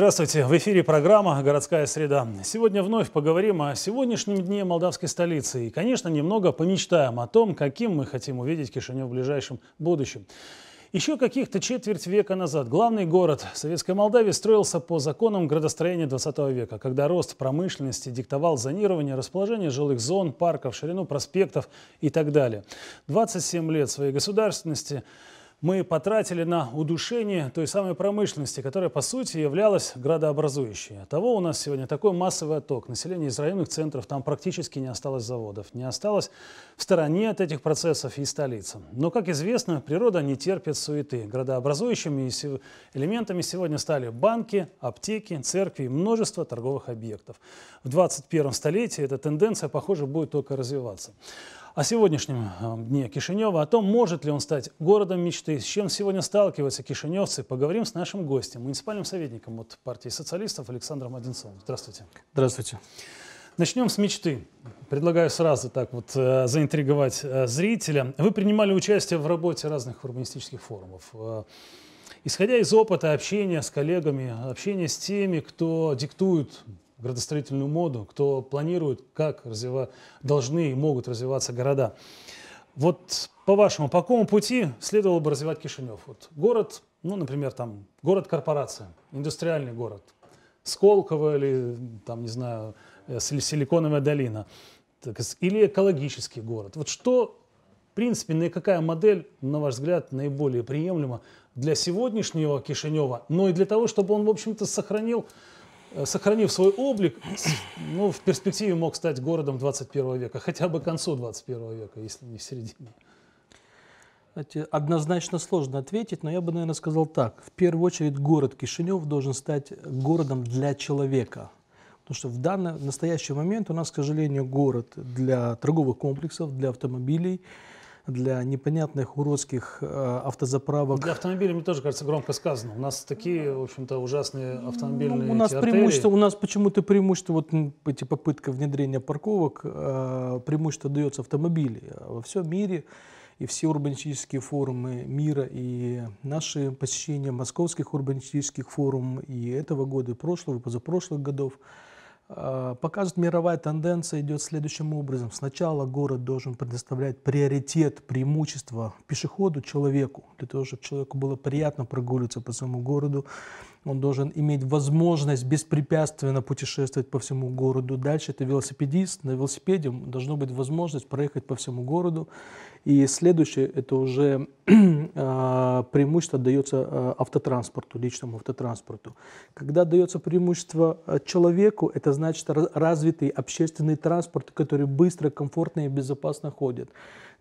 Здравствуйте! В эфире программа «Городская среда». Сегодня вновь поговорим о сегодняшнем дне молдавской столицы и, конечно, немного помечтаем о том, каким мы хотим увидеть Кишинев в ближайшем будущем. Еще каких-то четверть века назад главный город Советской Молдавии строился по законам градостроения 20 века, когда рост промышленности диктовал зонирование, расположение жилых зон, парков, ширину проспектов и так далее. 27 лет своей государственности – мы потратили на удушение той самой промышленности, которая, по сути, являлась градообразующей. Того у нас сегодня такой массовый отток. Население из районных центров, там практически не осталось заводов, не осталось в стороне от этих процессов и столица. Но, как известно, природа не терпит суеты. Градообразующими элементами сегодня стали банки, аптеки, церкви и множество торговых объектов. В 21 столетии эта тенденция, похоже, будет только развиваться о сегодняшнем э, дне Кишинева, о том, может ли он стать городом мечты, с чем сегодня сталкиваются кишиневцы, поговорим с нашим гостем, муниципальным советником от партии социалистов Александром Одинцовым. Здравствуйте. Здравствуйте. Начнем с мечты. Предлагаю сразу так вот э, заинтриговать э, зрителя. Вы принимали участие в работе разных урбанистических форумов. Исходя из опыта общения с коллегами, общения с теми, кто диктует градостроительную моду, кто планирует, как развива... должны и могут развиваться города. Вот по-вашему, по какому пути следовало бы развивать Кишинев? Вот город, ну, например, там, город-корпорация, индустриальный город, Сколково или, там, не знаю, э, Силиконовая долина, или экологический город. Вот что, в принципе, на какая модель, на ваш взгляд, наиболее приемлема для сегодняшнего Кишинева, но и для того, чтобы он, в общем-то, сохранил сохранив свой облик, ну, в перспективе мог стать городом 21 века, хотя бы к концу 21 века, если не в середине? Однозначно сложно ответить, но я бы, наверное, сказал так. В первую очередь город Кишинев должен стать городом для человека. Потому что в данный в настоящий момент у нас, к сожалению, город для торговых комплексов, для автомобилей – для непонятных уродских э, автозаправок. Для автомобилей, мне тоже кажется, громко сказано. У нас такие, в общем-то, ужасные автомобильные ну, У нас преимущество, у нас почему-то преимущество, вот эти попытки внедрения парковок, э, преимущество дается автомобилю. А во всем мире и все урбанистические форумы мира, и наши посещения московских урбанистических форумов и этого года, и прошлого, и позапрошлых годов – показывает мировая тенденция идет следующим образом. Сначала город должен предоставлять приоритет, преимущество пешеходу, человеку, для того, чтобы человеку было приятно прогуливаться по своему городу. Он должен иметь возможность беспрепятственно путешествовать по всему городу. Дальше это велосипедист. На велосипеде должна быть возможность проехать по всему городу. И следующее, это уже э, преимущество дается э, автотранспорту, личному автотранспорту. Когда дается преимущество э, человеку, это значит развитый общественный транспорт, который быстро, комфортно и безопасно ходит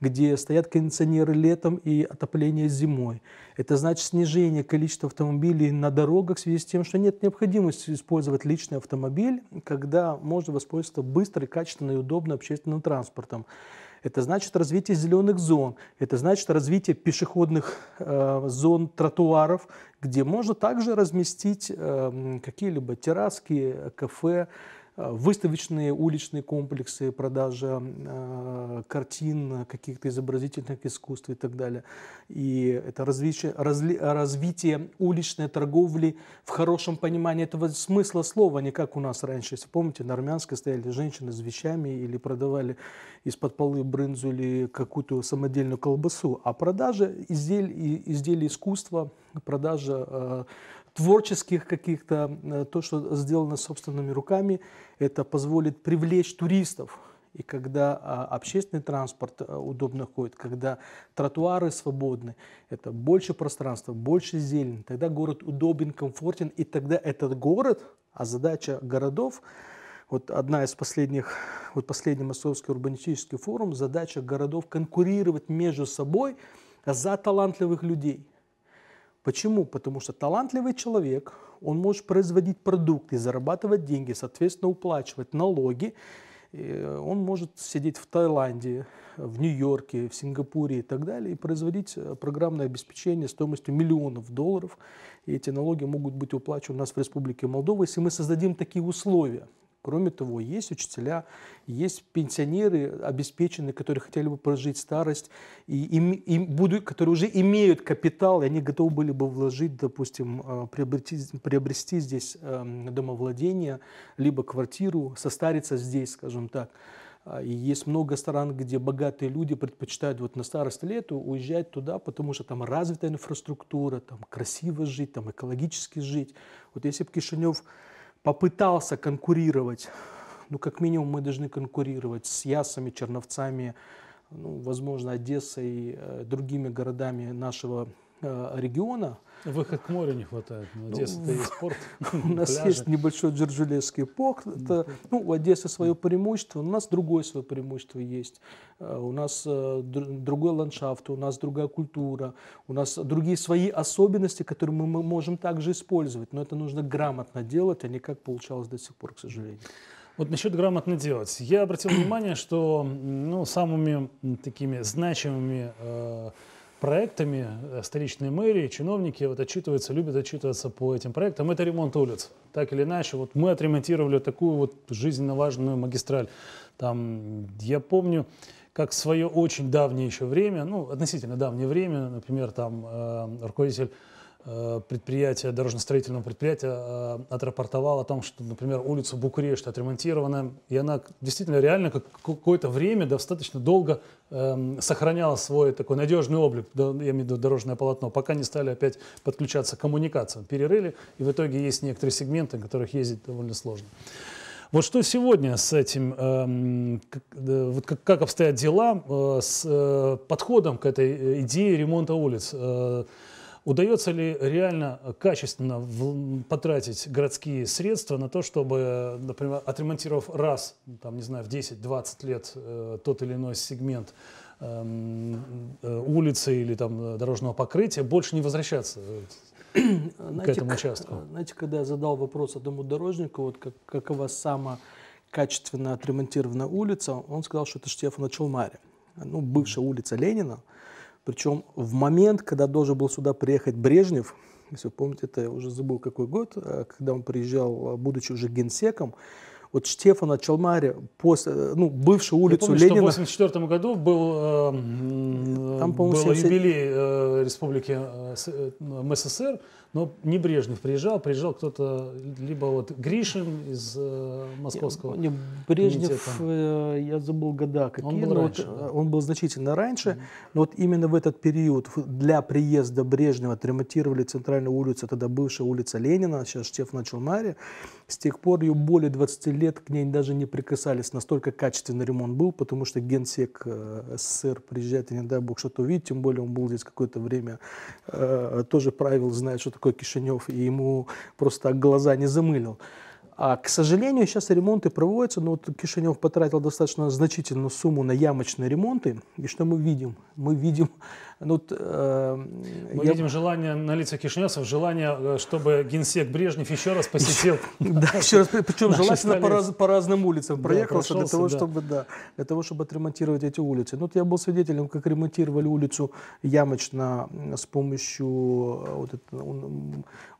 где стоят кондиционеры летом и отопление зимой. Это значит снижение количества автомобилей на дорогах в связи с тем, что нет необходимости использовать личный автомобиль, когда можно воспользоваться быстрым, качественным и удобным общественным транспортом. Это значит развитие зеленых зон, это значит развитие пешеходных э, зон, тротуаров, где можно также разместить э, какие-либо терраски, кафе, выставочные уличные комплексы, продажа э, картин, каких-то изобразительных искусств и так далее. И это развитие, разли, развитие уличной торговли в хорошем понимании этого смысла слова, не как у нас раньше. Если помните, на Армянской стояли женщины с вещами или продавали из-под полы брынзу или какую-то самодельную колбасу. А продажа изделий, изделий искусства, продажа э, творческих каких-то, э, то, что сделано собственными руками, это позволит привлечь туристов. И когда а, общественный транспорт а, удобно ходит, когда тротуары свободны, это больше пространства, больше зелени, тогда город удобен, комфортен, и тогда этот город, а задача городов, вот одна из последних, вот последний московский урбанистический форум, задача городов конкурировать между собой за талантливых людей. Почему? Потому что талантливый человек, он может производить продукты, зарабатывать деньги, соответственно, уплачивать налоги. Он может сидеть в Таиланде, в Нью-Йорке, в Сингапуре и так далее и производить э, программное обеспечение стоимостью миллионов долларов. И эти налоги могут быть уплачены у нас в Республике Молдова, если мы создадим такие условия. Кроме того, есть учителя, есть пенсионеры обеспеченные, которые хотели бы прожить старость, и, и, и будут, которые уже имеют капитал, и они готовы были бы вложить, допустим, э, приобрести, приобрести здесь эм, домовладение, либо квартиру, состариться здесь, скажем так. А, и есть много стран, где богатые люди предпочитают вот на старость лет уезжать туда, потому что там развитая инфраструктура, там красиво жить, там экологически жить. Вот если бы Кишинев попытался конкурировать, ну, как минимум мы должны конкурировать с Ясами, Черновцами, ну, возможно, Одессой, э, другими городами нашего региона. Выход к морю не хватает. В ну, Одесса-то есть порт. У нас есть небольшой Джорджулевский порт. Это, ну, у Одессы свое преимущество, у нас другое свое преимущество есть. Э, у нас другой ландшафт, у нас другая культура, у нас другие свои особенности, которые мы можем также использовать. Но это нужно грамотно делать, а не как получалось до сих пор, к сожалению. Вот насчет грамотно делать. Я обратил внимание, что ну, самыми такими значимыми э, проектами э, столичной мэрии чиновники вот отчитываются, любят отчитываться по этим проектам. Это ремонт улиц. Так или иначе, вот мы отремонтировали такую вот жизненно важную магистраль. Там, я помню, как в свое очень давнее еще время, ну, относительно давнее время, например, там э, руководитель предприятие, дорожно-строительного предприятия э, отрапортовало о том, что, например, улицу Букурешт отремонтирована, и она действительно реально как какое-то время достаточно долго э, сохраняла свой такой надежный облик, я имею в виду дорожное полотно, пока не стали опять подключаться к коммуникациям. Перерыли, и в итоге есть некоторые сегменты, на которых ездить довольно сложно. Вот что сегодня с этим, э, как, э, вот как, обстоят дела э, с э, подходом к этой идее ремонта улиц? Э, Удается ли реально качественно потратить городские средства на то, чтобы, например, отремонтировав раз, там, не знаю, в 10-20 лет э, тот или иной сегмент эм, э, улицы или там дорожного покрытия, больше не возвращаться знаете, к этому участку? Знаете, когда я задал вопрос одному дорожнику, вот как, какова самая качественно отремонтированная улица, он сказал, что это Штефана Челмари, ну, бывшая улица Ленина, причем в момент, когда должен был сюда приехать Брежнев, если вы помните, это я уже забыл какой год, э, когда он приезжал, будучи уже генсеком, вот Штефана Чалмари, после, э, ну, бывшую улицу помню, Ленина... Что в 1984 году был, э, Там, был 70... юбилей э, республики э, МССР, но не Брежнев приезжал, приезжал кто-то, либо вот Гришин из э, московского не, Брежнев, э, я забыл года какие, он был, раньше, вот, да. он был значительно раньше, mm-hmm. но вот именно в этот период для приезда Брежнева отремонтировали центральную улицу, тогда бывшая улица Ленина, сейчас Штефана Челмари. С тех пор ее более 20 лет к ней даже не прикасались, настолько качественный ремонт был, потому что генсек э, СССР приезжает и не дай бог что-то увидеть, тем более он был здесь какое-то время, э, тоже правил, знает, что такое Кишинев, и ему просто глаза не замылил. А, к сожалению, сейчас ремонты проводятся, но вот Кишинев потратил достаточно значительную сумму на ямочные ремонты. И что мы видим? Мы видим ну, э, Мы я... видим желание на лицах кишиневцев, желание, э, чтобы генсек Брежнев еще раз посетил. Да, еще раз, причем желательно по разным улицам проехался для того, чтобы, да, для того, чтобы отремонтировать эти улицы. Ну, я был свидетелем, как ремонтировали улицу ямочно с помощью э, вот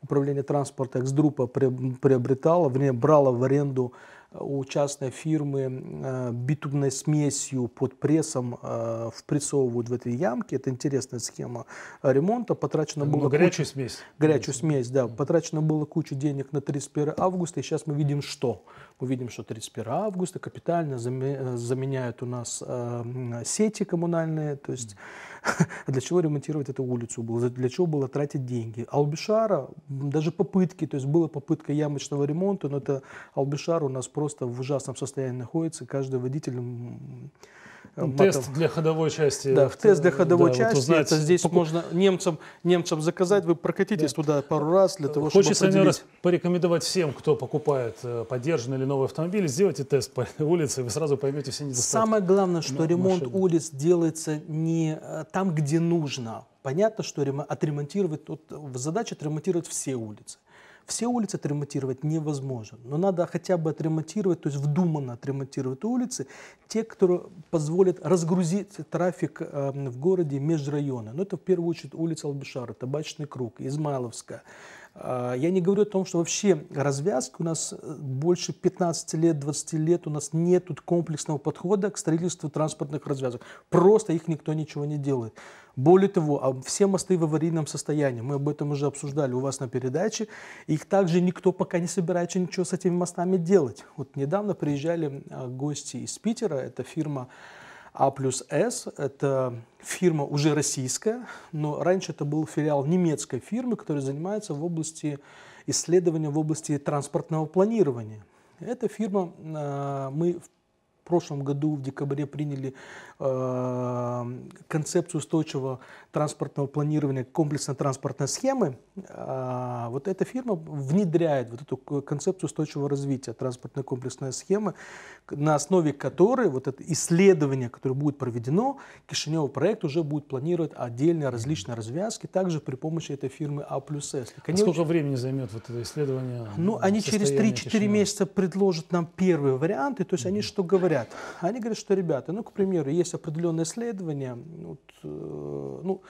управления транспорта Эксдрупа приобретала, вернее, брала в аренду у частной фирмы э, битумной смесью под прессом э, впрессовывают в эти ямки. Это интересная схема ремонта. Потрачено было ну, горячую куча, смесь. Горячую смесь, да. Потрачено было кучу денег на 31 августа, и сейчас мы видим что? Мы видим, что 31 августа капитально заменяют у нас э, сети коммунальные, то есть А для чего ремонтировать эту улицу было? Для чего было тратить деньги? Албишара, даже попытки, то есть была попытка ямочного ремонта, но это Албишар у нас просто в ужасном состоянии находится. Каждый водитель ну, тест для ходовой части. Да, в тест для ходовой да, части. Вот узнать, это здесь покуп... можно немцам, немцам заказать. Вы прокатитесь да. туда пару раз для того, Хочется чтобы определить... раз порекомендовать всем, кто покупает э, поддержанный или новый автомобиль, сделайте тест по улице, и вы сразу поймете все недостатки. Самое главное, что ремонт машины. улиц делается не э, там, где нужно. Понятно, что отремонтировать, тут задача отремонтировать все улицы. Все улицы отремонтировать невозможно, но надо хотя бы отремонтировать, то есть вдуманно отремонтировать улицы, те, которые позволят разгрузить трафик э, в городе межрайона. Но это в первую очередь улица Албишара, Табачный круг, Измайловская, А, я не говорю о том, что вообще развязки у нас э, больше 15 лет, 20 лет у нас нет комплексного подхода к строительству транспортных развязок. Просто их никто ничего не делает. Более того, а все мосты в аварийном состоянии. Мы об этом уже обсуждали у вас на передаче. Их также никто пока не собирается ничего с этими мостами делать. Вот недавно приезжали а, гости из Питера. Это фирма а плюс С – это фирма уже российская, но раньше это был филиал немецкой фирмы, которая занимается в области исследования в области транспортного планирования. Эта фирма, а, мы прошлом году в декабре приняли э, концепцию устойчивого транспортного планирования комплексной транспортной схемы. Э, вот эта фирма внедряет вот эту концепцию устойчивого развития транспортной комплексной схемы, на основе которой вот это исследование, которое будет проведено, Кишинев проект уже будет планировать отдельные различные развязки, также при помощи этой фирмы А плюс С. А сколько времени займет вот это исследование? Ну, они через 3-4 месяца предложат нам первые варианты, то есть mm-hmm. они что говорят? Говорят? Они говорят, что, ребята, ну, к примеру, есть определенные исследования, вот, э, ну,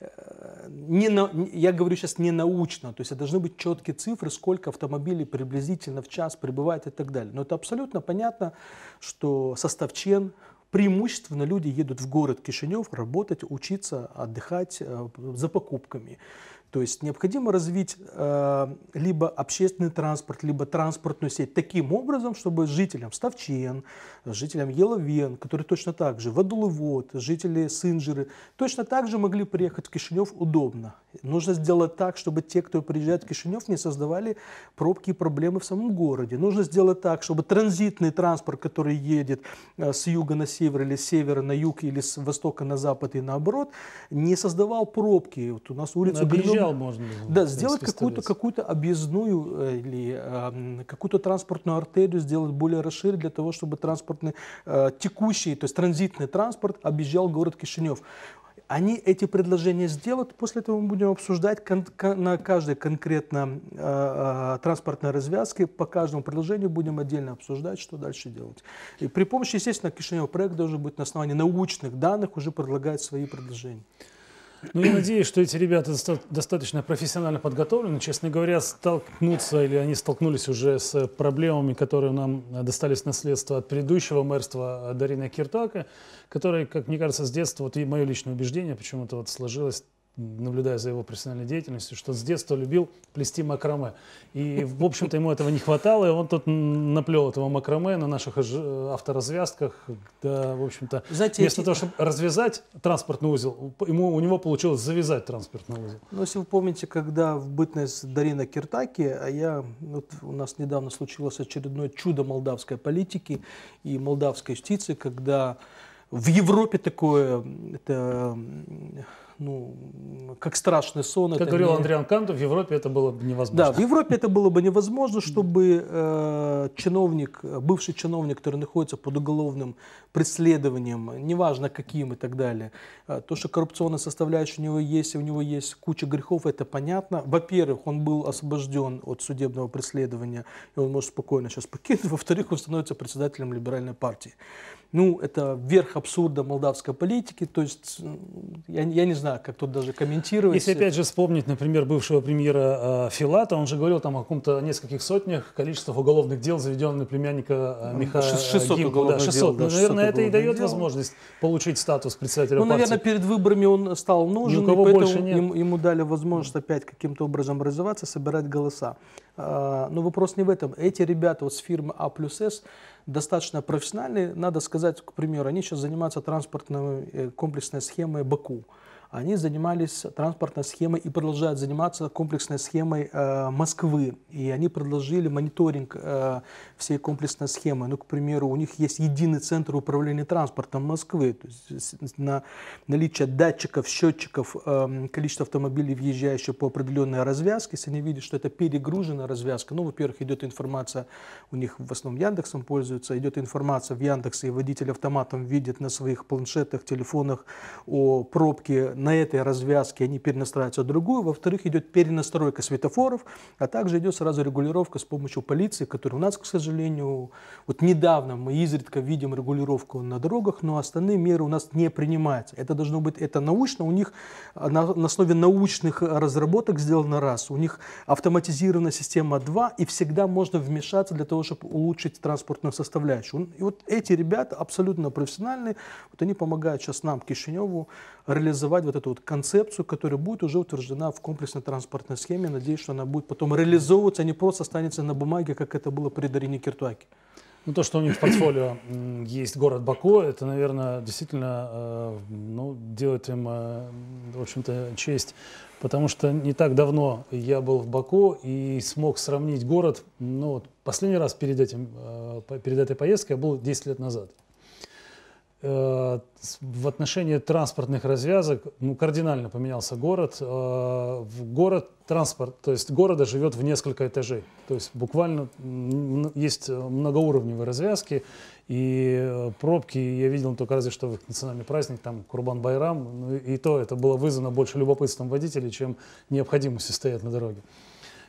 э, не на, я говорю сейчас не научно, то есть должны быть четкие цифры, сколько автомобилей приблизительно в час прибывает и так далее. Но это абсолютно понятно, что составчен, преимущественно люди едут в город Кишинев работать, учиться, отдыхать э, за покупками. То есть необходимо развить э, либо общественный транспорт, либо транспортную сеть таким образом, чтобы жителям Ставчен, жителям Еловен, которые точно так же, Водолывод, жители Сынжиры, точно так же могли приехать в Кишинев удобно. Нужно сделать так, чтобы те, кто приезжает в Кишинев, не создавали пробки и проблемы в самом городе. Нужно сделать так, чтобы транзитный транспорт, который едет э, с юга на север или с севера на юг или с востока на запад и наоборот, не создавал пробки. Вот у нас улица Объезжал можно. Да, сделать какую-то какую объездную э, или э, какую-то транспортную артерию сделать более расширить для того, чтобы транспортный э, текущий, то есть транзитный транспорт объезжал город Кишинев. Они эти предложения сделают, после этого мы будем обсуждать на каждой конкретно э, э, транспортной развязке, по каждому предложению будем отдельно обсуждать, что дальше делать. И при помощи, естественно, Кишинев проект должен быть на основании научных данных уже предлагать свои предложения. Ну, я надеюсь, что эти ребята достаточно профессионально подготовлены. Честно говоря, столкнуться или они столкнулись уже с проблемами, которые нам достались наследство от предыдущего мэрства Дарина Киртака, который, как мне кажется, с детства, вот и мое личное убеждение почему-то вот сложилось наблюдая за его профессиональной деятельностью, что с детства любил плести макраме. И, в общем-то, ему этого не хватало, и он тут наплел этого макраме на наших авторазвязках. Да, в общем-то, Знаете, вместо того, чтобы развязать транспортный узел, ему, у него получилось завязать транспортный узел. Ну, если вы помните, когда в бытность Дарина Киртаки, а я, вот у нас недавно случилось очередное чудо молдавской политики и молдавской юстиции, когда в Европе такое, это ну, как страшный сон. Как говорил не... Андриан Кантов, в Европе это было бы невозможно. Да, в Европе это было бы невозможно, чтобы э, чиновник, бывший чиновник, который находится под уголовным преследованием, неважно каким и так далее, э, то, что коррупционная составляющая у него есть, и у него есть куча грехов, это понятно. Во-первых, он был освобожден от судебного преследования, и он может спокойно сейчас покинуть. Во-вторых, он становится председателем либеральной партии. Ну, это верх абсурда молдавской политики, то есть я, я не знаю, как тут даже комментировать. Если опять же вспомнить, например, бывшего премьера э, Филата, он же говорил там о каком-то нескольких сотнях количествах уголовных дел, заведенных на племянника э, Михаила 600 Гимку. Да, 600. Дел, да, 600 ну, наверное, это и дает дел. возможность получить статус председателя ну, партии. наверное, перед выборами он стал нужен, и поэтому ему, ему дали возможность опять каким-то образом развиваться, собирать голоса. А, но вопрос не в этом. Эти ребята вот с фирмы А плюс С достаточно профессиональные. Надо сказать, к примеру, они сейчас занимаются транспортной э, комплексной схемой Баку. Они занимались транспортной схемой и продолжают заниматься комплексной схемой э, Москвы. И они предложили мониторинг э, всей комплексной схемы. Ну, к примеру, у них есть единый центр управления транспортом Москвы. То есть на наличие датчиков, счетчиков, э, количество автомобилей, въезжающих по определенной развязке. Если они видят, что это перегруженная развязка, ну, во-первых, идет информация, у них в основном Яндексом пользуются, идет информация в Яндексе, и водитель автоматом видит на своих планшетах, телефонах о пробке на этой развязке они перенастраиваются другую. Во-вторых, идет перенастройка светофоров, а также идет сразу регулировка с помощью полиции, которая у нас, к сожалению, вот недавно мы изредка видим регулировку на дорогах, но остальные меры у нас не принимаются. Это должно быть, это научно, у них на, на основе научных разработок сделано раз, у них автоматизированная система 2, и всегда можно вмешаться для того, чтобы улучшить транспортную составляющую. И вот эти ребята абсолютно профессиональные, вот они помогают сейчас нам, Кишиневу, реализовать вот эту вот концепцию, которая будет уже утверждена в комплексной транспортной схеме. Надеюсь, что она будет потом реализовываться, а не просто останется на бумаге, как это было при Дарине Киртуаке. Ну, то, что у них в портфолио есть город Баку, это, наверное, действительно э, ну, делает им, э, в общем-то, честь. Потому что не так давно я был в Баку и смог сравнить город. Ну, вот последний раз перед, этим, э, перед этой поездкой я был 10 лет назад. Э, в отношении транспортных развязок ну, кардинально поменялся город. Э, город, транспорт, то есть города живет в несколько этажей. То есть буквально есть многоуровневые развязки, и э, пробки я видел только разве что в национальный праздник, там Курбан-Байрам, ну, и то это было вызвано больше любопытством водителей, чем необходимостью стоять на дороге.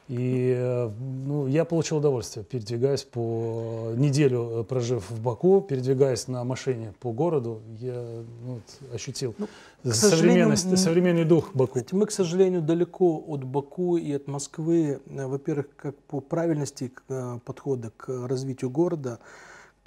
И э, ну, я получил удовольствие, передвигаясь по неделю, э, прожив в Баку, передвигаясь на машине по городу, я ну, ощутил ну, современность, современный дух Баку. Мы, к сожалению, далеко от Баку и от Москвы, э, во-первых, как по правильности подхода к развитию города,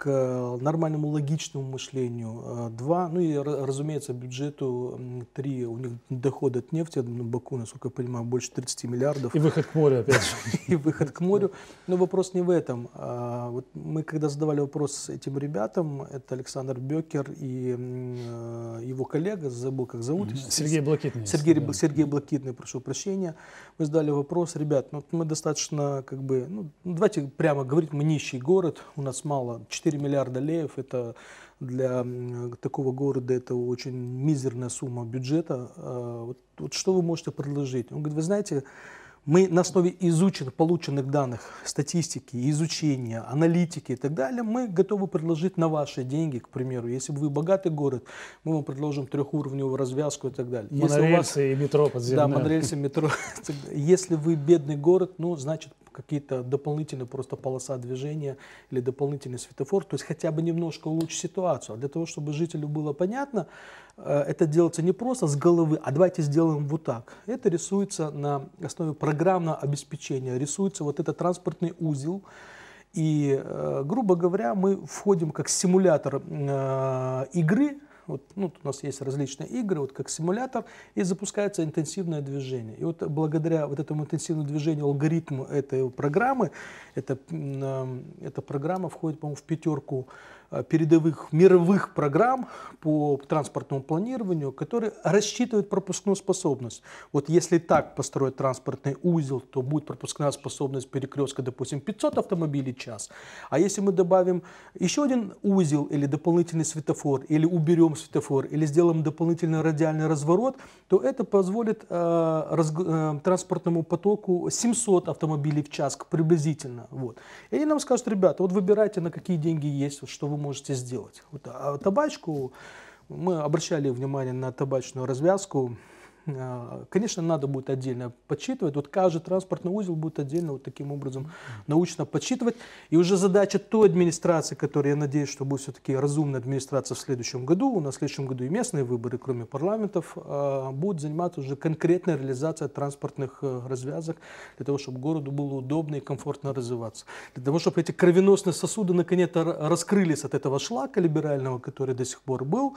к нормальному логичному мышлению э, два, ну и, разумеется, бюджету три. У них доход от нефти, на Баку, насколько я понимаю, больше 30 миллиардов. И выход к морю, опять же. И выход к морю. Но вопрос не в этом. А вот мы, когда задавали вопрос этим ребятам, это Александр Бекер и э, его коллега, забыл, как зовут. Сергей Блакитный. Сергей, Сергей Блакитный, прошу прощения. Мы задали вопрос, ребят, ну, мы достаточно, как бы, ну, давайте прямо говорить, мы нищий город, у нас мало, 4 миллиарда леев, это для такого города это очень мизерная сумма бюджета. А, вот, вот что вы можете предложить? Он говорит, вы знаете, мы на основе изученных, полученных данных, статистики, изучения, аналитики и так далее, мы готовы предложить на ваши деньги, к примеру. Если вы богатый город, мы вам предложим трехуровневую развязку и так далее. Монорельсы вас, и метро подземное. Да, монорельсы, метро. Если вы бедный город, ну, значит, какие-то дополнительные просто полоса движения или дополнительный светофор, то есть хотя бы немножко улучшить ситуацию. А для того, чтобы жителю было понятно, э, это делается не просто с головы, а давайте сделаем вот так. Это рисуется на основе программного обеспечения, рисуется вот этот транспортный узел, и, э, грубо говоря, мы входим как симулятор э, игры, вот, ну, у нас есть различные игры, вот как симулятор, и запускается интенсивное движение. И вот благодаря вот этому интенсивному движению, алгоритму этой программы, эта, эта программа входит, по-моему, в пятерку передовых мировых программ по транспортному планированию, которые рассчитывают пропускную способность. Вот если так построить транспортный узел, то будет пропускная способность перекрестка, допустим, 500 автомобилей в час. А если мы добавим еще один узел или дополнительный светофор, или уберем светофор, или сделаем дополнительный радиальный разворот, то это позволит э, раз, э, транспортному потоку 700 автомобилей в час приблизительно. Вот. И они нам скажут, ребята, вот выбирайте, на какие деньги есть, что вы можете сделать. Вот, а табачку, мы обращали внимание на табачную развязку, Конечно, надо будет отдельно подсчитывать. Вот каждый транспортный узел будет отдельно вот таким образом научно подсчитывать. И уже задача той администрации, которая, я надеюсь, что будет все-таки разумная администрация в следующем году, у нас в следующем году и местные выборы, кроме парламентов, а, будет заниматься уже конкретной реализацией транспортных э, развязок, для того, чтобы городу было удобно и комфортно развиваться. Для того, чтобы эти кровеносные сосуды наконец-то раскрылись от этого шлака либерального, который до сих пор был,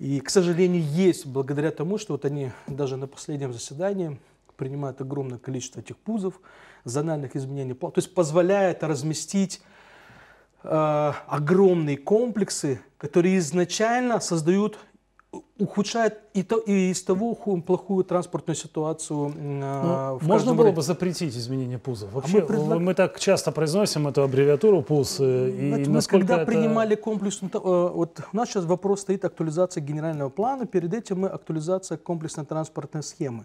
и, к сожалению, есть благодаря тому, что вот они даже на последнем заседании принимают огромное количество этих пузов, зональных изменений, то есть позволяет разместить э, огромные комплексы, которые изначально создают ухудшает и, то, и из того плохую транспортную ситуацию. Ну, можно было бы запретить изменение ПУЗов? А Вообще, а мы, предлаг... мы так часто произносим эту аббревиатуру ПУЗ. Э, и Знаете, насколько мы когда это... принимали комплекс, э, вот у нас сейчас вопрос стоит актуализация генерального плана, перед этим мы актуализация комплексной транспортной схемы.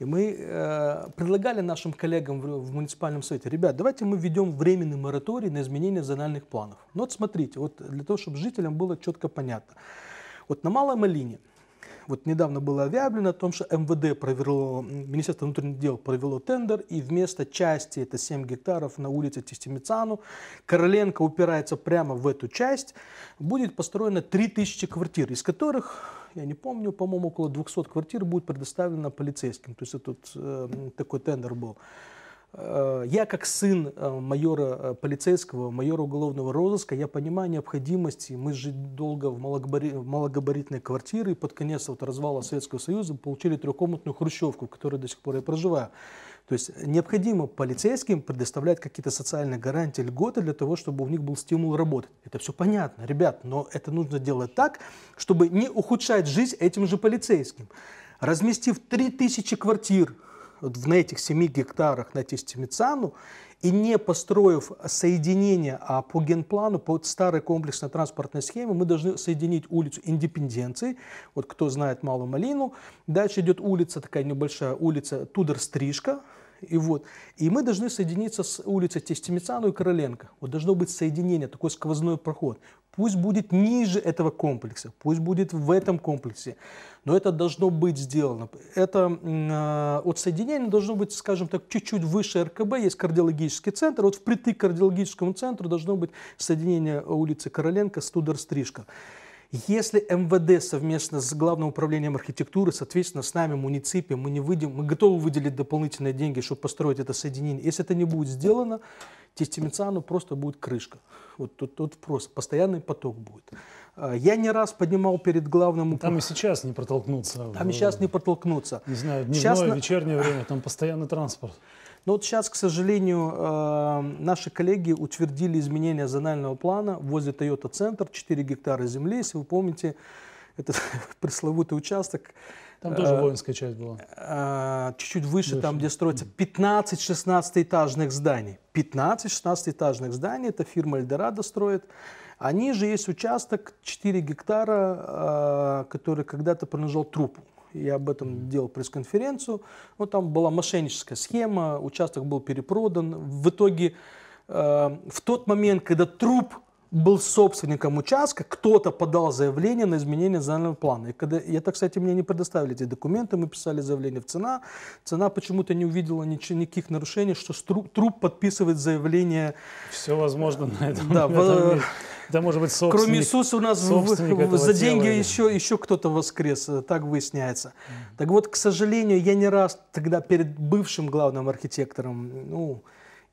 И мы э, предлагали нашим коллегам в, в муниципальном совете, ребят, давайте мы введем временный мораторий на изменение зональных планов. Ну вот смотрите, вот для того, чтобы жителям было четко понятно. Вот на Малой Малине вот недавно было объявлено о том, что МВД провело, Министерство внутренних дел провело тендер, и вместо части, это 7 гектаров на улице Тестимицану, Короленко упирается прямо в эту часть, будет построено 3000 квартир, из которых я не помню, по-моему, около 200 квартир будет предоставлено полицейским. То есть это тут э, такой тендер был. Э, я как сын э, майора э, полицейского, майора уголовного розыска, я понимаю необходимость, мы жить долго в малогабаритной квартире, и под конец вот развала Советского Союза получили трехкомнатную хрущевку, в которой до сих пор я проживаю. То есть необходимо полицейским предоставлять какие-то социальные гарантии, льготы для того, чтобы у них был стимул работать. Это все понятно, ребят, но это нужно делать так, чтобы не ухудшать жизнь этим же полицейским. Разместив 3000 квартир вот на этих 7 гектарах на Тестимицану и не построив соединение, а по генплану, по старой комплексной транспортной схеме, мы должны соединить улицу Индепенденции, вот кто знает Малую Малину, дальше идет улица, такая небольшая улица Тудор-Стрижка, и, вот, и мы должны соединиться с улицей Тестимицану и Короленко. Вот должно быть соединение, такой сквозной проход. Пусть будет ниже этого комплекса, пусть будет в этом комплексе, но это должно быть сделано. Это э, от соединения должно быть, скажем так, чуть-чуть выше РКБ, есть кардиологический центр, вот впритык к кардиологическому центру должно быть соединение улицы Короленко с Тудор-Стрижка. Если МВД совместно с Главным управлением архитектуры, соответственно, с нами, муниципием, мы не выйдем, мы готовы выделить дополнительные деньги, чтобы построить это соединение. Если это не будет сделано, Тестимицану просто будет крышка. Вот тут, тут просто постоянный поток будет. А, я не раз поднимал перед главным... Там и сейчас не протолкнуться. Там и сейчас не протолкнуться. Не знаю, дневное, сейчас... вечернее время, там постоянный транспорт. Но вот сейчас, к сожалению, э, наши коллеги утвердили изменения зонального плана возле Toyota Центр, 4 гектара земли, если вы помните, этот пресловутый участок. Там тоже э, воинская часть была. Э, чуть-чуть выше, выше, там, где строится 15-16 этажных зданий. 15-16 этажных зданий, это фирма Эльдорадо строит. А ниже есть участок 4 гектара, который когда-то принадлежал трупу я об этом делал пресс-конференцию. Ну, там была мошенническая схема, участок был перепродан. В итоге, э, в тот момент, когда труп был собственником участка, кто-то подал заявление на изменение зонального плана. И когда, и это, кстати, мне не предоставили эти документы, мы писали заявление в цена. Цена почему-то не увидела ничего, никаких нарушений, что труп, труп подписывает заявление. Все возможно на этом. Да, в, этом да, может быть, собственник, Кроме Иисуса у нас в, за деньги тела. еще, еще кто-то воскрес, э, так выясняется. Mm. Так вот, к сожалению, я не раз тогда перед бывшим главным архитектором, ну,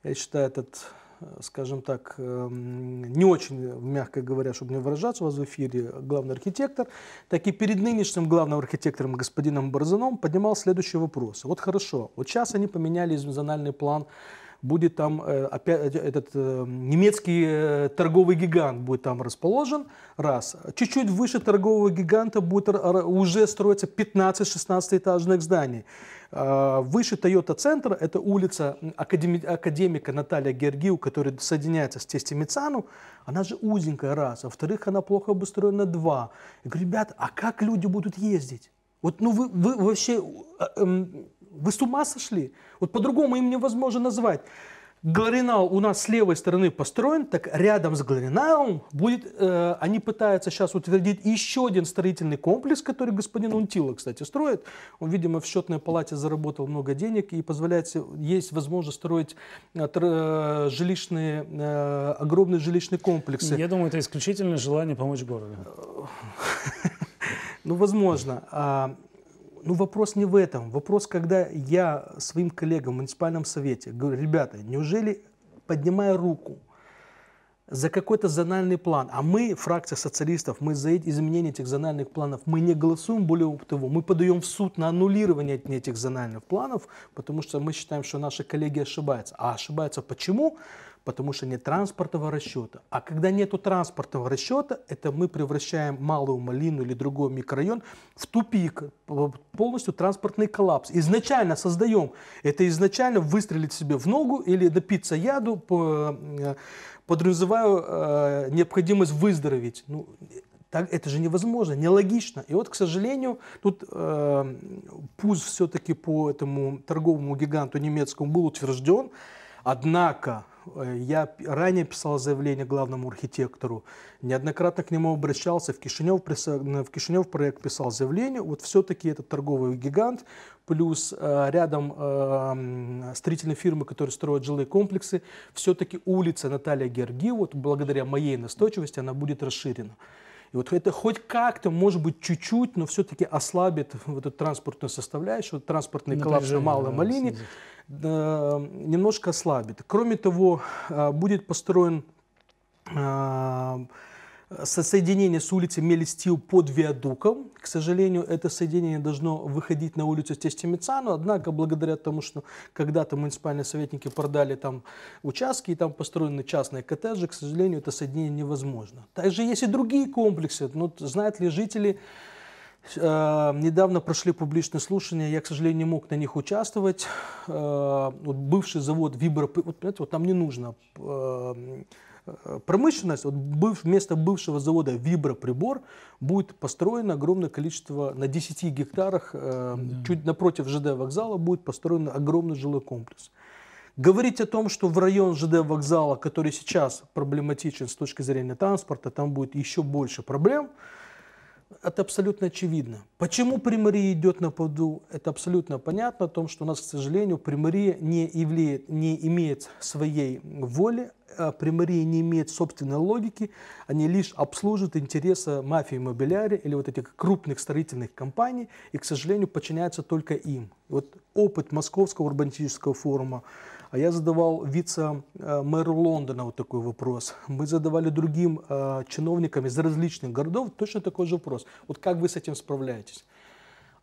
я считаю, этот, э, скажем так, эм, не очень, мягко говоря, чтобы не выражаться у вас в эфире, главный архитектор, так и перед нынешним главным архитектором господином Борзаном поднимал следующий вопрос. Вот хорошо, вот сейчас они поменяли зональный план будет там э, опять э, этот э, немецкий торговый гигант будет там расположен, раз. Чуть-чуть выше торгового гиганта будет уже строиться 15-16 этажных зданий. А, выше Toyota центра это улица академи, академика Наталья Георгиев, которая соединяется с Тестимицану. Она же узенькая, раз. А во-вторых, она плохо обустроена, два. Я говорю, ребята, а как люди будут ездить? Вот ну вы, вы вообще эм, вы с ума сошли? Вот по-другому им невозможно назвать. Гларинал у нас с левой стороны построен, так рядом с Глариналом будет, э, они пытаются сейчас утвердить еще один строительный комплекс, который господин Унтила, кстати, строит. Он, видимо, в счетной палате заработал много денег и позволяет, есть возможность строить э, э, жилищные, э, огромные жилищные комплексы. Я думаю, это исключительное желание помочь городу. Ну, возможно. Ну, вопрос не в этом. Вопрос, когда я своим коллегам в муниципальном совете говорю, ребята, неужели, поднимая руку за какой-то зональный план, а мы, фракция социалистов, мы за изменение этих зональных планов, мы не голосуем, более того, мы подаем в суд на аннулирование этих зональных планов, потому что мы считаем, что наши коллеги ошибаются. А ошибаются почему? Потому что нет транспортного расчета. А когда нет транспортного расчета, это мы превращаем Малую Малину или другой микрорайон в тупик, полностью транспортный коллапс. Изначально создаем, это изначально выстрелить себе в ногу или напиться яду, э, подразумеваю э, необходимость выздороветь. Ну, так, это же невозможно, нелогично. И вот, к сожалению, тут э, пусть все-таки по этому торговому гиганту немецкому был утвержден, однако я ранее писал заявление главному архитектору, неоднократно к нему обращался, в Кишинев, в Кишинев проект писал заявление. Вот все-таки этот торговый гигант, плюс э, рядом э, строительные фирмы, которые строят жилые комплексы, все-таки улица Наталья Георгиева, вот благодаря моей настойчивости, она будет расширена. И вот это хоть как-то, может быть, чуть-чуть, но все-таки ослабит вот эту транспортную составляющую, транспортный коллапс на Малой Малине, э, немножко ослабит. Кроме того, э, будет построен э, соединение с улицы Мелистил под виадуком. К сожалению, это соединение должно выходить на улицу Тестимицану, однако благодаря тому, что когда-то муниципальные советники продали там участки и там построены частные коттеджи, к сожалению, это соединение невозможно. Также есть и другие комплексы. Ну, знают ли жители, э, недавно прошли публичные слушания, я, к сожалению, не мог на них участвовать. Э, вот бывший завод Вибро, вот, понимаете, вот там не нужно э, промышленность, вот быв, вместо бывшего завода Виброприбор будет построено огромное количество, на 10 гектарах, э, да. чуть напротив ЖД вокзала будет построен огромный жилой комплекс. Говорить о том, что в район ЖД вокзала, который сейчас проблематичен с точки зрения транспорта, там будет еще больше проблем, это абсолютно очевидно. Почему Примария идет на поводу, это абсолютно понятно, о том, что у нас, к сожалению, Примария не, являет, не имеет своей воли, а Примария не имеет собственной логики, они лишь обслуживают интересы мафии мобиляри или вот этих крупных строительных компаний, и, к сожалению, подчиняются только им. Вот опыт Московского урбанистического форума, а я задавал вице-мэру Лондона вот такой вопрос. Мы задавали другим э, чиновникам из различных городов точно такой же вопрос. Вот как вы с этим справляетесь?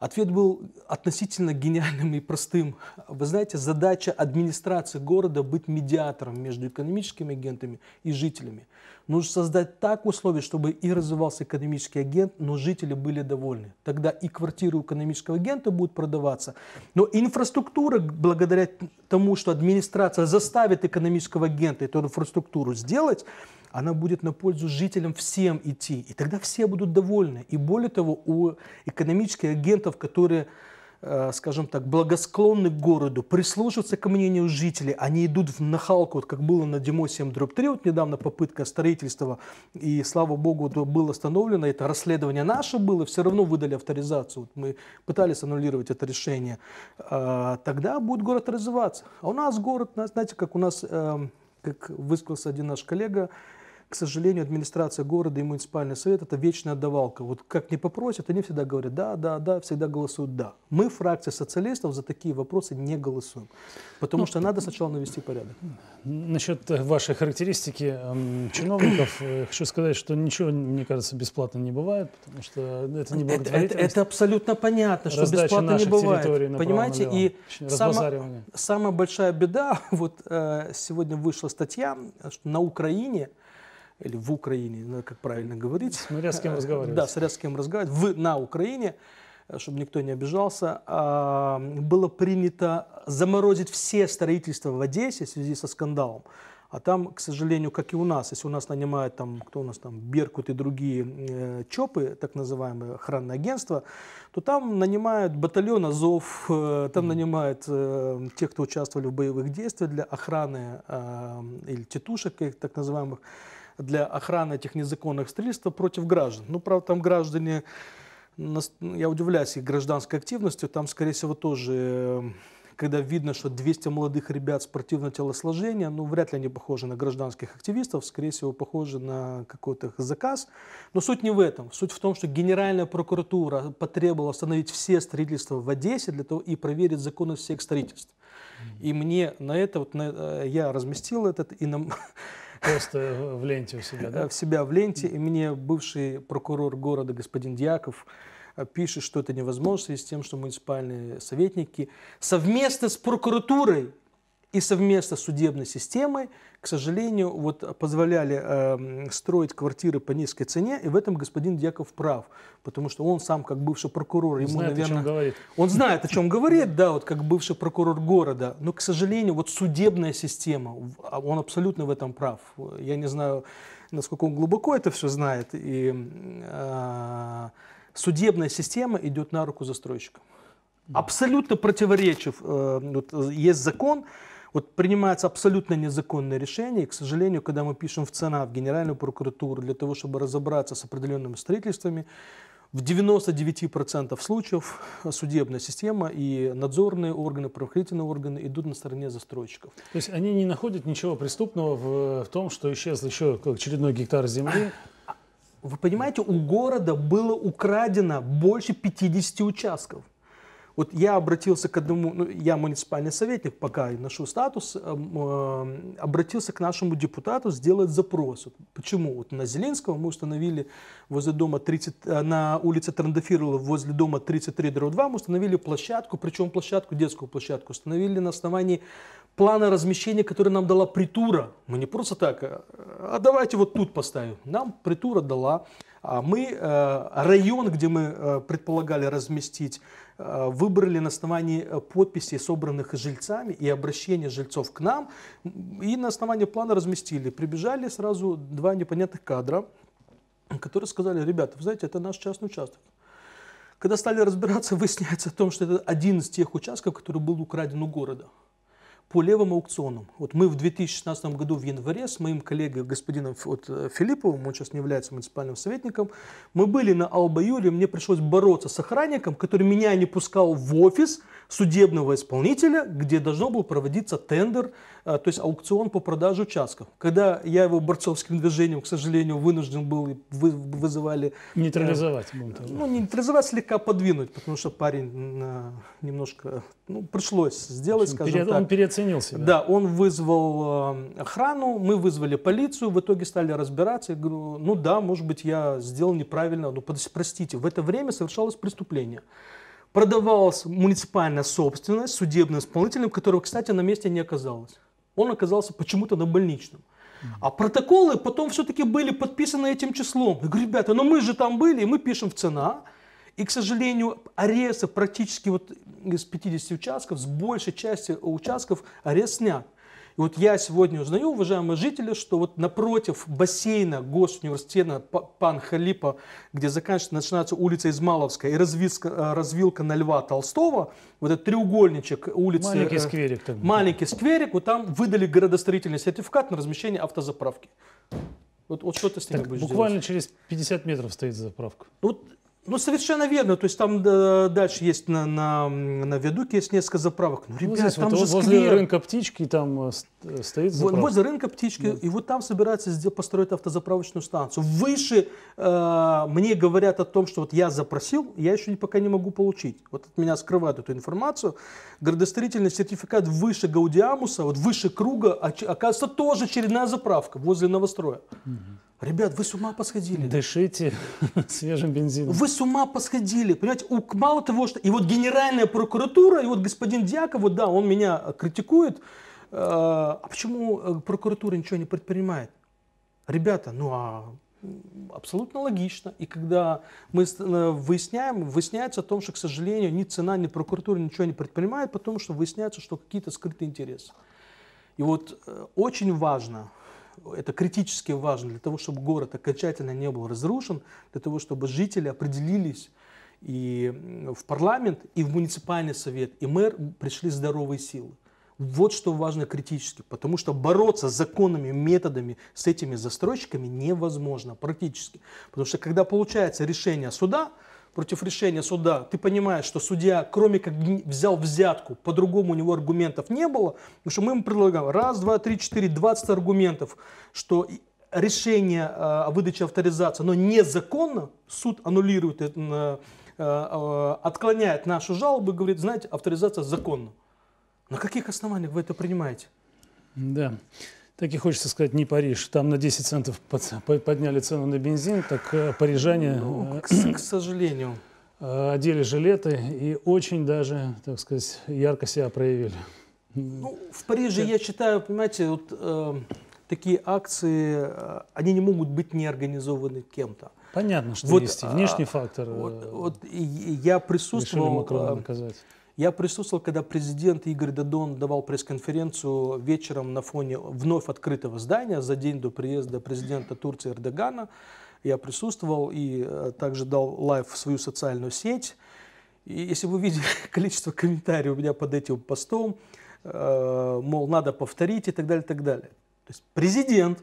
Ответ был относительно гениальным и простым. Вы знаете, задача администрации города быть медиатором между экономическими агентами и жителями. Нужно создать так условия, чтобы и развивался экономический агент, но жители были довольны. Тогда и квартиры у экономического агента будут продаваться. Но инфраструктура, благодаря тому, что администрация заставит экономического агента эту инфраструктуру сделать, она будет на пользу жителям всем идти. И тогда все будут довольны. И более того, у экономических агентов, которые Э, скажем так, благосклонны к городу, прислушиваются к мнению жителей, они идут в нахалку, вот как было на Демо 7 дробь 3, вот недавно попытка строительства, и слава богу, было остановлено, это расследование наше было, все равно выдали авторизацию, вот мы пытались аннулировать это решение, а, тогда будет город развиваться. А у нас город, знаете, как у нас, эм, как высказался один наш коллега, к сожалению, администрация города и муниципальный совет – это вечная отдавалка. Вот как не попросят, они всегда говорят «да, да, да», всегда голосуют «да». Мы, фракция социалистов, за такие вопросы не голосуем, потому ну, что надо сначала навести порядок. Насчет вашей характеристики э, чиновников, э, хочу сказать, что ничего, мне кажется, бесплатно не бывает, потому что это не благотворительность. Это, это, это абсолютно понятно, что бесплатно не бывает. Понимаете, и самая, самая большая беда, вот э, сегодня вышла статья, что на Украине – или в Украине, ну, как правильно говорить. Смотря с кем разговаривать. Да, смотря с кем разговаривать. В, на Украине, э, чтобы никто не обижался, а, было принято заморозить все строительства в Одессе в связи со скандалом. А там, к сожалению, как и у нас, если у нас нанимают там, кто у нас там, Беркут и другие э, ЧОПы, так называемые охранные агентства, то там нанимают батальон Азов, э, там нанимают э, тех, кто участвовали в боевых действиях для охраны э, или тетушек, так называемых, для охраны этих незаконных строительств против граждан. Ну, правда, там граждане, я удивляюсь их гражданской активностью, там, скорее всего, тоже, э, когда видно, что 200 молодых ребят спортивного телосложения, ну, вряд ли они похожи на гражданских активистов, скорее всего, похожи на какой-то заказ. Но суть не в этом. Суть в том, что Генеральная прокуратура потребовала остановить все строительства в Одессе для того и проверить законность всех строительств. И мне на это, вот на, э, я разместил этот, и нам Просто в ленте у себя, да? В себя в ленте. И мне бывший прокурор города господин Дьяков э, пишет, что это невозможно связи с тем, что муниципальные советники совместно с прокуратурой и совместно с судебной системой, к сожалению, вот позволяли э, строить квартиры по низкой цене, и в этом господин Дьяков прав, потому что он сам, как бывший прокурор, ему, знает, наверное, о чем говорит. он знает, о чем говорит, да, вот как бывший прокурор города, но, к сожалению, вот судебная система, а он абсолютно в этом прав. Я не знаю, насколько он глубоко это все знает, и э, судебная система идет на руку застройщикам. Абсолютно противоречив, э, вот, есть закон, Вот принимается абсолютно незаконное решение, и, к сожалению, когда мы пишем в ЦЕНА, в Генеральную прокуратуру, для того, чтобы разобраться с определенными строительствами, в 99% случаев судебная система и надзорные органы, правоохранительные органы идут на стороне застройщиков. То есть они не находят ничего преступного в, в том, что исчез еще очередной гектар земли? Вы понимаете, у города было украдено больше 50 участков. Вот я обратился к одному, ну, я муниципальный советник, пока ношу статус, э, э, обратился к нашему депутату сделать запрос. Вот почему? Вот на Зеленского мы установили возле дома 30, э, на улице Трандафирова возле дома 33 2 мы установили площадку, причем площадку, детскую площадку, установили на основании плана размещения, который нам дала притура. Мы не просто так, а, а давайте вот тут поставим. Нам притура дала. А мы э, район, где мы э, предполагали разместить Э, выбрали на основании э, подписей, собранных жильцами и обращения жильцов к нам, и на основании плана разместили. Прибежали сразу два непонятных кадра, которые сказали, ребята, вы знаете, это наш частный участок. Когда стали разбираться, выясняется о том, что это один из тех участков, который был украден у города по левым аукционам. Вот мы в 2016 году в январе с моим коллегой господином вот, э, Филипповым, он сейчас не является муниципальным советником, мы были на Албаюре, мне пришлось бороться с охранником, который меня не пускал в офис судебного исполнителя, где должно был проводиться тендер а, то есть аукцион по продаже участков. Когда я его борцовским движением, к сожалению, вынужден был, вы, вызывали... Нейтрализовать. Э, ну, нейтрализовать, слегка подвинуть, потому что парень э, немножко, ну, пришлось сделать, общем, скажем пере, так. Он переоценил себя. Да, он вызвал э, охрану, мы вызвали полицию, в итоге стали разбираться. Я говорю, ну да, может быть, я сделал неправильно, ну, простите, в это время совершалось преступление продавалась муниципальная собственность судебным исполнителем, которого, кстати, на месте не оказалось он оказался почему-то на больничном. А протоколы потом все-таки были подписаны этим числом. Я говорю, ребята, но мы же там были, и мы пишем в цена. И, к сожалению, аресты практически вот из 50 участков, с большей части участков арест снят. И вот я сегодня узнаю, уважаемые жители, что вот напротив бассейна Госуниверситета Пан Халипа, где заканчивается, начинается улица Измаловская и развилка, э, развилка на Льва Толстого, вот этот треугольничек улицы... Маленький э, скверик. Так. Маленький скверик, вот там выдали градостроительный сертификат на размещение автозаправки. Вот, вот что ты с ними так будешь Буквально делать? через 50 метров стоит заправка. Вот ну, совершенно верно. То есть там да, дальше есть на, на, на Ведуке есть несколько заправок. Ну, ребят, ну, здесь там вот же возле сквер. рынка птички там э, э, стоит заправка. Возле рынка птички. Да. И вот там собираются сделать, построить автозаправочную станцию. Выше э, мне говорят о том, что вот я запросил, я еще пока не могу получить. Вот от меня скрывают эту информацию. Градостроительный сертификат выше Гаудиамуса, вот выше круга, оказывается, тоже очередная заправка возле новостроя. Угу. Ребят, вы с ума посходили. Дышите свежим бензином. Вы с ума посходили. Понимаете, у, мало того, что... И вот Генеральная прокуратура, и вот господин Дьяков, вот да, он меня критикует. Э, а почему э, прокуратура ничего не предпринимает? Ребята, ну а абсолютно логично. И когда мы э, выясняем, выясняется о том, что, к сожалению, ни цена, ни прокуратура ничего не предпринимает, потому что выясняется, что какие-то скрытые интересы. И вот очень важно, это критически важно для того, чтобы город окончательно не был разрушен, для того, чтобы жители определились и в парламент, и в муниципальный совет, и мэр пришли здоровые силы. Вот что важно критически, потому что бороться с законными методами с этими застройщиками невозможно практически. Потому что когда получается решение суда, против решения суда, ты понимаешь, что судья, кроме как взял взятку, по-другому у него аргументов не было, потому что мы ему предлагаем раз, два, три, четыре, двадцать аргументов, что решение э, о выдаче авторизации, оно незаконно, суд аннулирует э, э, отклоняет нашу жалобу и говорит, знаете, авторизация законна. На каких основаниях вы это принимаете? Да. Так и хочется сказать, не Париж. Там на 10 центов подняли цену на бензин, так э, парижане, ну, э, к, к сожалению, э, одели жилеты и очень даже, так сказать, ярко себя проявили. Ну, в Париже, я считаю, понимаете, вот э, такие акции, они не могут быть не организованы кем-то. Понятно, что вот, есть и внешний а, фактор. Вот, вот я присутствовал. Решили Макрона наказать. Я присутствовал, когда президент Игорь Дадон давал пресс-конференцию вечером на фоне вновь открытого здания за день до приезда президента Турции Эрдогана. Я присутствовал и э, также дал live в свою социальную сеть. И если вы видели количество комментариев у меня под этим постом, э, мол, надо повторить и так далее, и так далее. То есть президент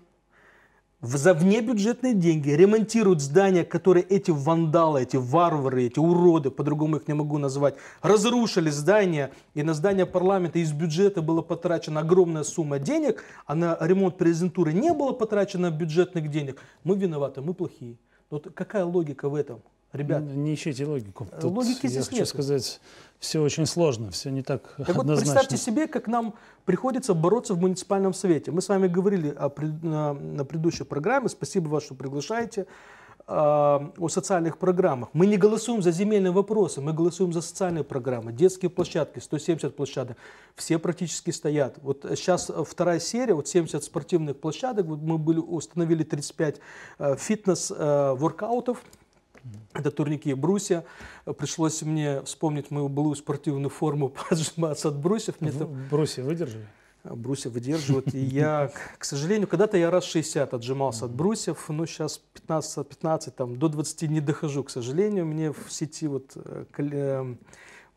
за внебюджетные деньги ремонтируют здания, которые эти вандалы, эти варвары, эти уроды, по-другому их не могу назвать, разрушили здания, и на здание парламента из бюджета была потрачена огромная сумма денег, а на ремонт президентуры не было потрачено бюджетных денег. Мы виноваты, мы плохие. Вот какая логика в этом? Ребят, не ищите логику. Тут логики здесь я хочу нет. сказать, все очень сложно, все не так, так однозначно. вот представьте себе, как нам приходится бороться в муниципальном совете. Мы с вами говорили о, на, на предыдущей программе, спасибо вас, что приглашаете, о социальных программах. Мы не голосуем за земельные вопросы, мы голосуем за социальные программы. Детские площадки, 170 площадок, все практически стоят. Вот сейчас вторая серия, вот 70 спортивных площадок, вот мы были, установили 35 фитнес-воркаутов, это турники брусья. Пришлось мне вспомнить мою былую спортивную форму, поджиматься от брусьев. Мне там... Брусья выдержали? Брусья выдерживают. И я, к сожалению, когда-то я раз 60 отжимался от брусьев, но сейчас 15-15, там, до 20 не дохожу, к сожалению. Мне в сети вот э,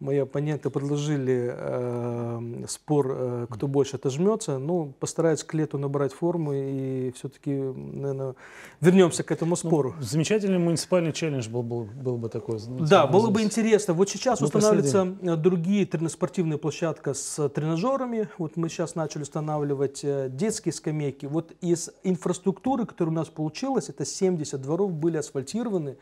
Мои оппоненты предложили э, спор, э, кто больше отожмется. Ну, постараюсь к лету набрать форму и все-таки, наверное, вернемся к этому ну, спору. Ну, замечательный муниципальный челлендж был, был, был бы такой. Да, было бы интересно. Вот сейчас мы устанавливаются последим. другие спортивные площадки с тренажерами. Вот мы сейчас начали устанавливать э, детские скамейки. Вот из инфраструктуры, которая у нас получилась, это 70 дворов были асфальтированы.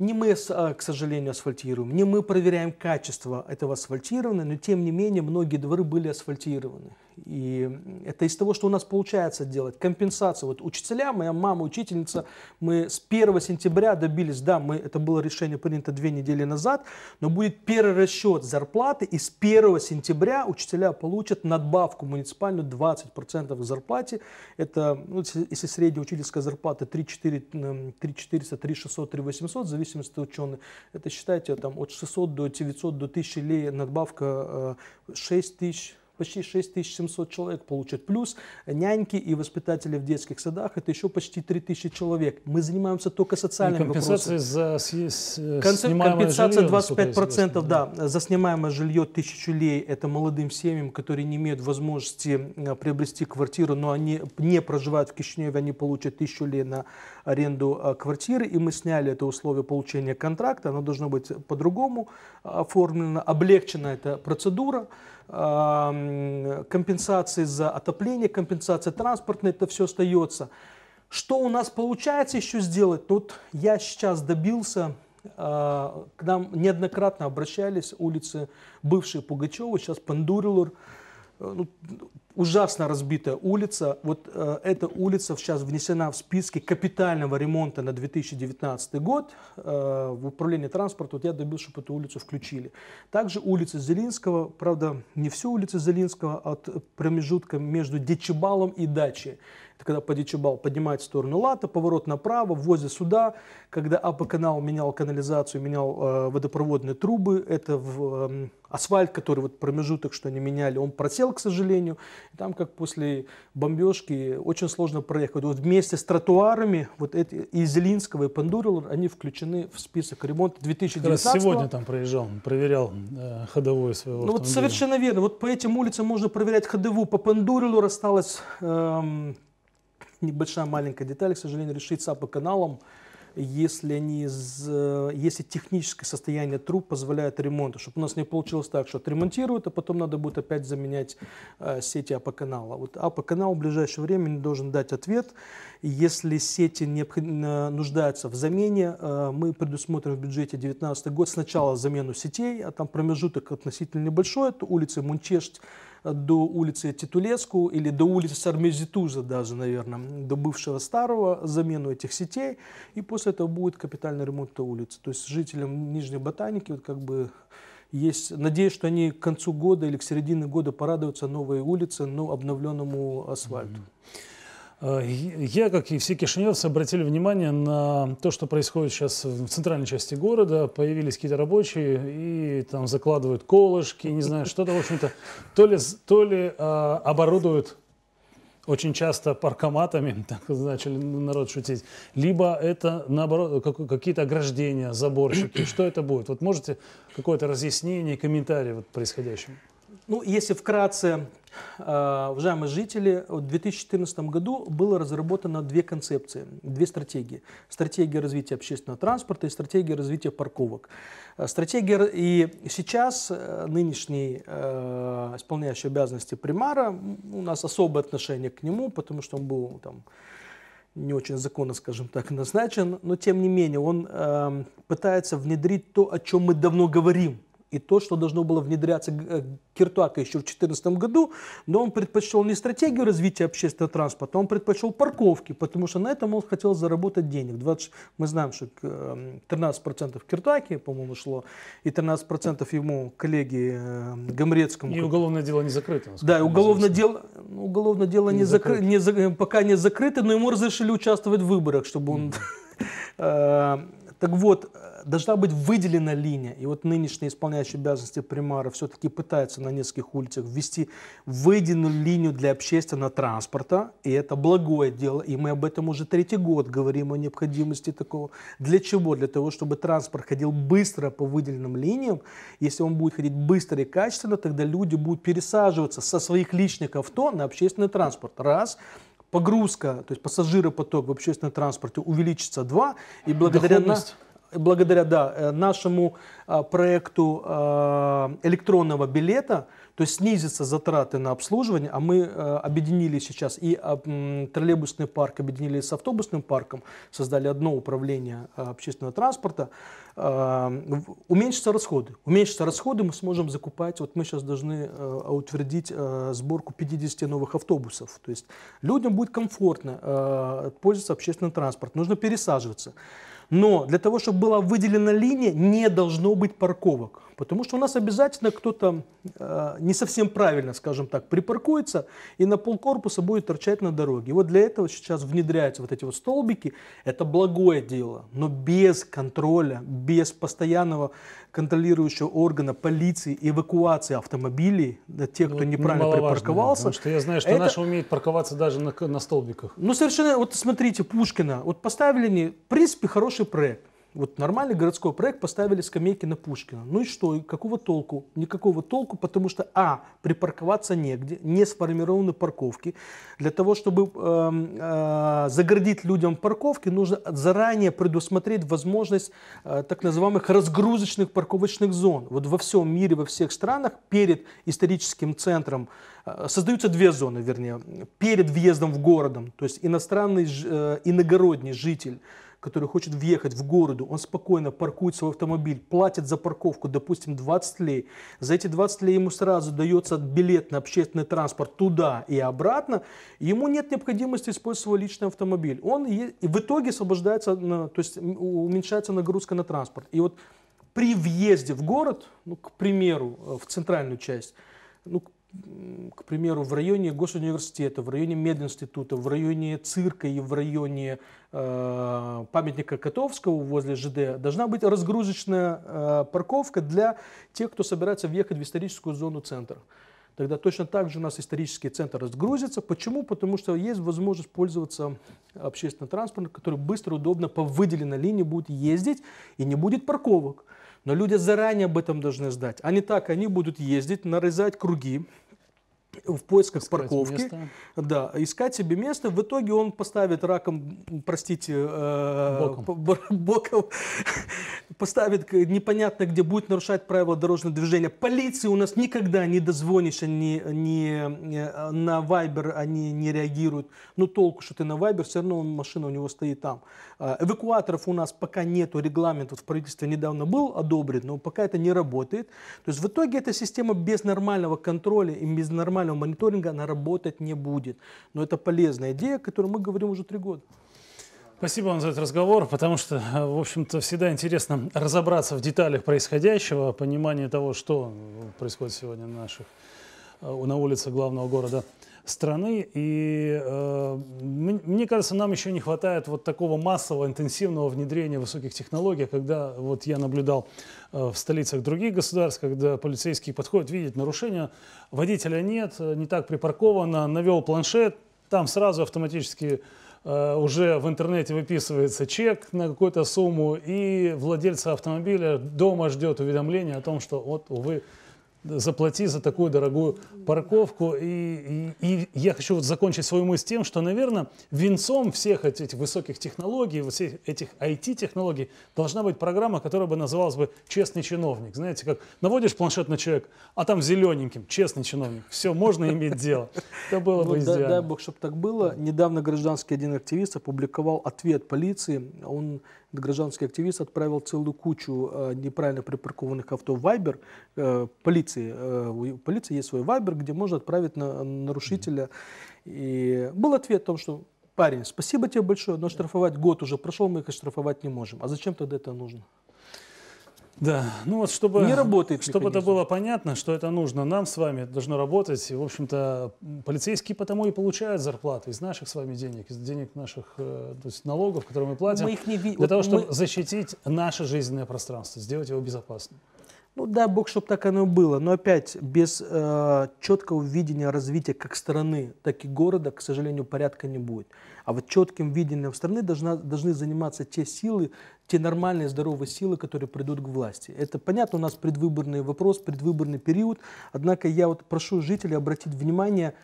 Не мы, а, к сожалению, асфальтируем, не мы проверяем качество этого асфальтирования, но тем не менее многие дворы были асфальтированы. И это из того, что у нас получается делать. Компенсация. Вот учителя, моя мама учительница, мы с 1 сентября добились, да, мы, это было решение принято две недели назад, но будет перерасчет зарплаты, и с 1 сентября учителя получат надбавку муниципальную 20% к зарплате. Это, ну, если средняя учительская зарплата 3 4, 3 400, 3 600, 3 800, в зависимости от ученых, это считайте там от 600 до 900 до 1000 лей надбавка 6 э, почти 6700 человек получат. Плюс няньки и воспитатели в детских садах, это еще почти 3000 человек. Мы занимаемся только социальными компенсация вопросами. за Конце... Компенсация 25%, да, за снимаемое жилье тысячу лей, это молодым семьям, которые не имеют возможности э, приобрести квартиру, но они не проживают в Кишиневе, они получат тысячу лей на аренду э, квартиры, и мы сняли это условие получения контракта, оно должно быть по-другому оформлено, облегчена эта процедура компенсации за отопление, компенсация транспортная, это все остается. Что у нас получается еще сделать? Тут я сейчас добился, а, к нам неоднократно обращались улицы бывшие Пугачева, сейчас Пандурилур, э, ну, ужасно разбитая улица. Вот э, эта улица сейчас внесена в списки капитального ремонта на 2019 год. Э, в управлении транспорта вот я добился, чтобы эту улицу включили. Также улица Зелинского, правда, не всю улицу Зелинского, а от промежутка между Дечебалом и Дачей. Это когда по Дичебал поднимает в сторону Лата, поворот направо, возле суда. Когда АП-канал менял канализацию, менял э, водопроводные трубы, это в, э, асфальт, который вот промежуток, что они меняли, он просел, к сожалению. И там, как после бомбежки, очень сложно проехать. Вот вместе с тротуарами, вот эти и Зелинского, и Пандурил, они включены в список ремонта 2019 Как раз сегодня там проезжал, проверял э, ходовую своего Ну вот совершенно верно. Вот по этим улицам можно проверять ходовую. По Пандурилу осталось... Эм, небольшая маленькая деталь, к сожалению, решится по каналам, если, они, если техническое состояние труб позволяет ремонту, чтобы у нас не получилось так, что отремонтируют, а потом надо будет опять заменять э, сети АП-канала. Вот АП-канал в ближайшее время должен дать ответ. Если сети не, нуждаются в замене, э, мы предусмотрим в бюджете 2019 год сначала замену сетей, а там промежуток относительно небольшой, это улицы Мунчесть, до улицы Титулеску или до улицы Сармезитуза даже, наверное, до бывшего старого, замену этих сетей, и после этого будет капитальный ремонт этой улицы. То есть жителям Нижней Ботаники вот как бы есть, надеюсь, что они к концу года или к середине года порадуются новой улице, ну, обновленному асфальту. Mm-hmm. Э, я, как и все кишиневцы, обратили внимание на то, что происходит сейчас в центральной части города. Появились какие-то рабочие и там закладывают колышки, не знаю, что-то, в общем-то, то ли, то ли а, оборудуют очень часто паркоматами, так начали народ шутить, либо это, наоборот, какие-то ограждения, заборщики. Что это будет? Вот можете какое-то разъяснение, комментарий вот происходящему? Ну, если вкратце, э, уважаемые жители, в 2014 году было разработано две концепции, две стратегии. Стратегия развития общественного транспорта и стратегия развития парковок. Э, стратегия и сейчас э, нынешний исполняющий обязанности примара, у нас особое отношение к нему, потому что он был там не очень законно, скажем так, назначен, но тем не менее он э, пытается внедрить то, о чем мы давно говорим, и то, что должно было внедряться э, Киртуака еще в 2014 году, но он предпочел не стратегию развития общественного транспорта, он предпочел парковки, потому что на этом он хотел заработать денег. 20, мы знаем, что 13% Киртуаке, по-моему, шло, и 13% ему коллеги э, Гамрецкому. И уголовное дело не закрыто. Да, уголовное дело, уголовное дело не, не, закры, не пока не закрыто, но ему разрешили участвовать в выборах, чтобы он... Так вот, должна быть выделена линия. И вот нынешний исполняющий обязанности примара все-таки пытается на нескольких улицах ввести выделенную линию для общественного транспорта. И это благое дело. И мы об этом уже третий год говорим о необходимости такого. Для чего? Для того, чтобы транспорт ходил быстро по выделенным линиям. Если он будет ходить быстро и качественно, тогда люди будут пересаживаться со своих личных авто на общественный транспорт. Раз погрузка, то есть пассажиропоток в общественном транспорте увеличится два, и благодаря, на, благодаря да, э, нашему а, проекту а, электронного билета, то есть снизятся затраты на обслуживание, а мы а, объединили сейчас и а, троллейбусный парк, объединили с автобусным парком, создали одно управление а, общественного транспорта, уменьшатся расходы. Уменьшатся расходы, мы сможем закупать, вот мы сейчас должны утвердить сборку 50 новых автобусов, то есть людям будет комфортно пользоваться общественным транспортом, нужно пересаживаться. Но для того, чтобы была выделена линия, не должно быть парковок. Потому что у нас обязательно кто-то э, не совсем правильно, скажем так, припаркуется и на полкорпуса будет торчать на дороге. И вот для этого сейчас внедряются вот эти вот столбики. Это благое дело, но без контроля, без постоянного контролирующего органа полиции, эвакуации автомобилей, для тех, кто ну, неправильно припарковался. Да, потому что я знаю, что это... наши умеют парковаться даже на, на столбиках. Ну совершенно, вот смотрите, Пушкина, вот поставили, не, в принципе, хороший проект. Вот нормальный городской проект поставили скамейки на Пушкина. Ну и что? Какого толку? Никакого толку, потому что, а, припарковаться негде, не сформированы парковки. Для того, чтобы э, э, загородить людям парковки, нужно заранее предусмотреть возможность э, так называемых разгрузочных парковочных зон. Вот во всем мире, во всех странах перед историческим центром э, создаются две зоны, вернее, перед въездом в городом. То есть иностранный, э, иногородний житель который хочет въехать в городу, он спокойно паркует свой автомобиль, платит за парковку, допустим, 20 лей. За эти 20 лей ему сразу дается билет на общественный транспорт туда и обратно. Ему нет необходимости использовать свой личный автомобиль. Он и в итоге освобождается, то есть уменьшается нагрузка на транспорт. И вот при въезде в город, ну, к примеру, э, в центральную часть, ну, к примеру, в районе госуниверситета, в районе мединститута, в районе цирка и в районе э, памятника Котовского возле ЖД должна быть разгрузочная э, парковка для тех, кто собирается въехать в историческую зону центра. Тогда точно так же у нас исторический центр разгрузится. Почему? Потому что есть возможность пользоваться общественным транспортом, который быстро, удобно по выделенной линии будет ездить и не будет парковок. Но люди заранее об этом должны знать. А не так, они будут ездить, нарезать круги, в поисках искать парковки, место. да, искать себе место. В итоге он поставит раком, простите, э, боком. боком, поставит непонятно где, будет нарушать правила дорожного движения. Полиции у нас никогда не дозвонишь, они не, на Вайбер они не реагируют. Ну толку, что ты на Вайбер, все равно машина у него стоит там. Э, эвакуаторов у нас пока нету, регламент вот в правительстве недавно был одобрен, но пока это не работает. То есть в итоге эта система без нормального контроля и без нормального мониторинга, она работать не будет. Но это полезная идея, о которой мы говорим уже три года. Спасибо вам за этот разговор, потому что, в общем-то, всегда интересно разобраться в деталях происходящего, понимание того, что происходит сегодня на наших, э, на улице главного города страны. И э, мне кажется, нам еще не хватает вот такого массового, интенсивного внедрения высоких технологий, когда вот я наблюдал э, в столицах других государств, когда полицейские подходят, видят нарушение, водителя нет, не так припарковано, навел планшет, там сразу автоматически э, уже в интернете выписывается чек на какую-то сумму, и владельца автомобиля дома ждет уведомление о том, что вот, увы, заплати за такую дорогую парковку. И, и, и я хочу вот закончить свою мысль тем, что, наверное, венцом всех этих высоких технологий, всех этих IT-технологий должна быть программа, которая бы называлась бы «Честный чиновник». Знаете, как наводишь планшет на человека, а там зелененьким «Честный чиновник». Все, можно иметь дело. Это было бы Ну, идеально. дай бог, чтобы так было. Недавно гражданский один активист опубликовал ответ полиции. Он, гражданский активист, отправил целую кучу э, неправильно припаркованных авто в Viber. Э, полиции, э, у полиции есть свой Viber, где можно отправить на, нарушителя. И был ответ о том, что парень, спасибо тебе большое, но штрафовать год уже прошел, мы их штрафовать не можем. А зачем тогда это нужно? Да, ну вот чтобы, Не работает чтобы это было понятно, что это нужно нам с вами, это должно работать. И, в общем-то, полицейские потому и получают зарплаты из наших с вами денег, из денег наших э, то есть налогов, которые мы платим, Мы их не для вот того, чтобы мы- защитить наше жизненное пространство, сделать его безопасным. Ну, дай бог, чтобы так оно и было. Но опять, без э, четкого видения развития как страны, так и города, к сожалению, порядка не будет. А вот четким видением страны должна, должны заниматься те силы, те нормальные, здоровые силы, которые придут к власти. Это понятно, у нас предвыборный вопрос, предвыборный период. Однако я вот прошу жителей обратить внимание,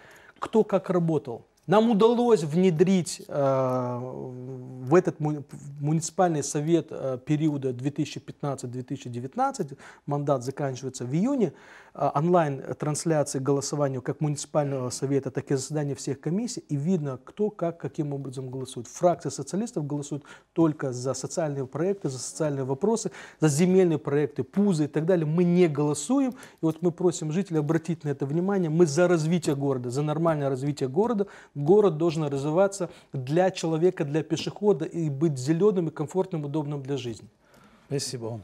кто как работал. Нам удалось внедрить э, в этот му- муниципальный совет э, периода 2015-2019, мандат заканчивается в июне, онлайн-трансляции голосования как муниципального совета, так и заседания всех комиссий, и видно, кто как, каким образом голосует. Фракция социалистов голосует только за социальные проекты, за социальные вопросы, за земельные проекты, пузы и так далее. Мы не голосуем, и вот мы просим жителей обратить на это внимание. Мы за развитие города, за нормальное развитие города. Город должен развиваться для человека, для пешехода и быть зеленым и комфортным, удобным для жизни. Спасибо вам.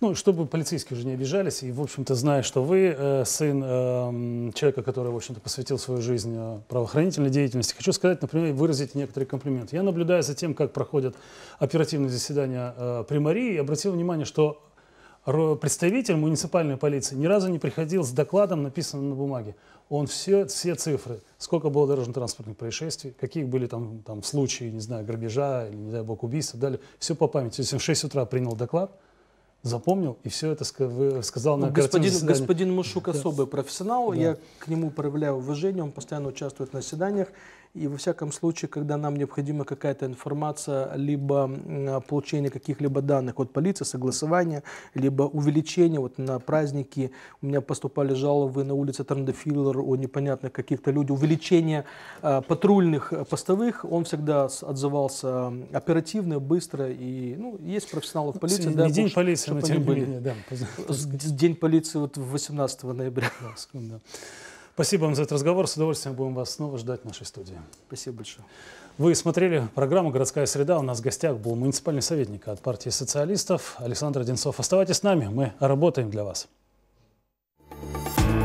Ну, чтобы полицейские уже не обижались, и, в общем-то, зная, что вы э, сын э, человека, который, в общем-то, посвятил свою жизнь э, правоохранительной деятельности, хочу сказать, например, выразить некоторый комплимент. Я наблюдаю за тем, как проходят оперативные заседания э, примарии, и обратил внимание, что представитель муниципальной полиции ни разу не приходил с докладом, написанным на бумаге. Он все, все цифры, сколько было дорожно-транспортных происшествий, какие были там, там случаи, не знаю, грабежа или, не дай бог, убийства, далее, все по памяти. То есть он в 6 утра принял доклад, запомнил и все это сказал на Ну, господин, господин Мушук особый профессионал, Да. я к нему проявляю уважение, он постоянно участвует на заседаниях. И во всяком случае, когда нам необходима какая-то информация, либо получение каких-либо данных от полиции, согласование, либо увеличение, вот на праздники у меня поступали жалобы на улице Трандофиллер о непонятных каких-то людях, увеличение э, патрульных э, постовых, он всегда отзывался м, оперативно, быстро, и ну, есть профессионалы в полиции. не бог, день ш- полиции, но тем не были. менее, да. С- День полиции вот 18 ноября. Да, секунду. Спасибо вам за этот разговор. С удовольствием будем вас снова ждать в нашей студии. Спасибо большое. Вы смотрели программу «Городская среда». У нас в гостях был муниципальный советник от партии социалистов Александр Одинцов. Оставайтесь с нами, мы работаем для вас. Thank you.